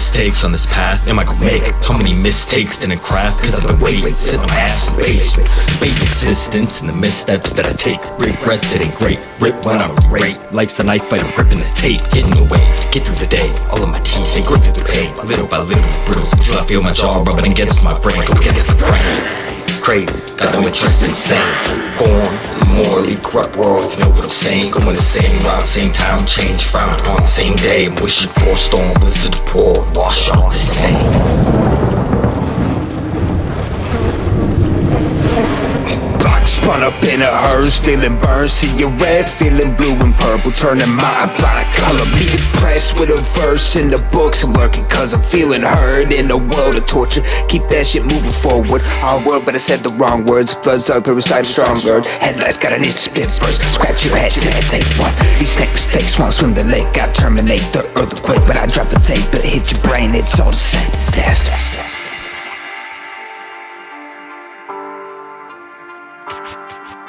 mistakes on this path. Am I gonna make? How many mistakes did I craft? Cause I've been waiting, sitting on ass in the basement Debate existence and the missteps that I take. Regrets it ain't great, rip when I'm great. Life's a knife fight, I'm ripping the tape. Hitting away, get through the day. All of my teeth, they grit through the pain. Little by little, brittles Till I feel my jaw rubbing against my brain. Go against brain crazy, got no interest in insane Born, morally corrupt world, you know what I'm saying. Going the same route, same time, change frown upon. The same day I'm wishing for a storm, blizzard to pour, Up in a hearse, feeling burned See you red, feeling blue and purple. Turning my blind color. Be depressed with a verse in the books. I'm lurking cause I'm feeling hurt In a world of torture. Keep that shit moving forward. Our world but I said the wrong words. Blood's up, parasite stronger Headlights got an itch spit first Scratch your head say what These make mistakes Wanna swim the lake. I terminate the earthquake But I drop the tape, it hit your brain. It's all the same. disaster Thank you.